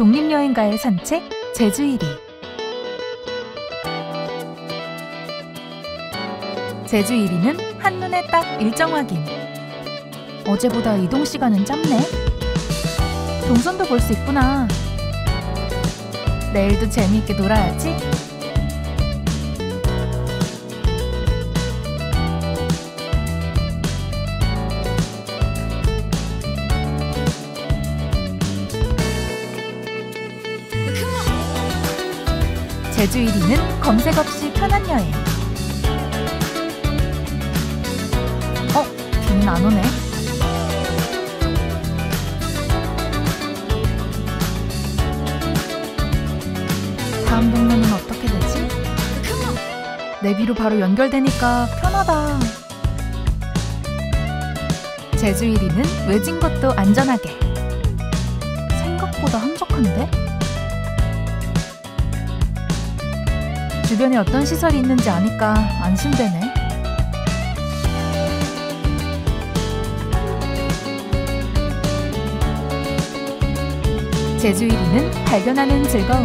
독립여행가의 산책 제주 1위. 제주 1위는 한눈에 딱 일정 확인. 어제보다 이동 시간은 짧네. 동선도 볼 수 있구나. 내일도 재미있게 놀아야지 제주 1위는 검색 없이 편한 여행. 어, 비는 안 오네. 다음 동네는 어떻게 되지? 내비로 바로 연결되니까 편하다. 제주 1위는 외진 곳도 안전하게. 생각보다 한적한데? 주변에 어떤 시설이 있는지 아니까 안심되네. 제주 1위는 발견하는 즐거움.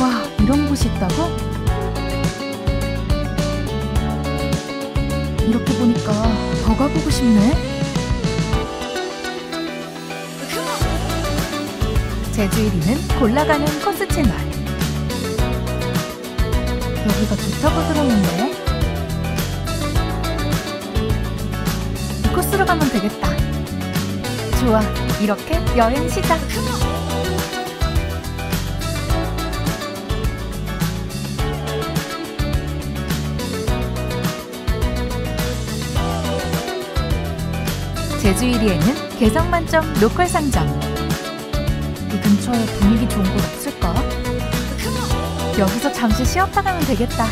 와, 이런 곳이 있다고? 이렇게 보니까 더 가보고 싶네. 제주 1위는 골라가는 코스 채널. 여기가 좋다고 들었는데? 이 코스로 가면 되겠다. 좋아 이렇게 여행 시작. 제주 1위에는 개성 만점 로컬 상점. 이 근처에 분위기 좋은 곳 없을까? 여기서 잠시 쉬었다 가면 되겠다.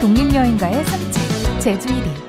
독립여행가의 산책 제주 1위